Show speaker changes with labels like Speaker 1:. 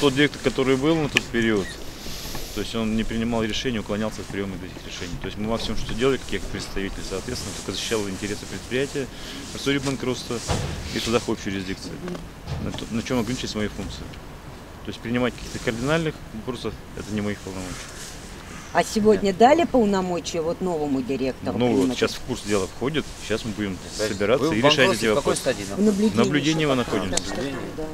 Speaker 1: тот директор, который был на тот период, то есть он не принимал решений, уклонялся от приема этих решений. То есть мы максимум, что делали, как я как представитель, соответственно, только защищал интересы предприятия историю банкротства и туда общей юрисдикции. На, то- на чем ограничились мои функции. То есть принимать каких-то кардинальных вопросов, это не моих полномочий.
Speaker 2: А сегодня дали полномочия вот новому директору?
Speaker 1: Ну вот сейчас в курс дела входит, сейчас мы будем
Speaker 3: То есть
Speaker 1: собираться и решать эти
Speaker 3: в какой
Speaker 1: вопросы.
Speaker 3: стадии
Speaker 2: В наблюдении,
Speaker 1: В наблюдении мы находимся.
Speaker 2: Да.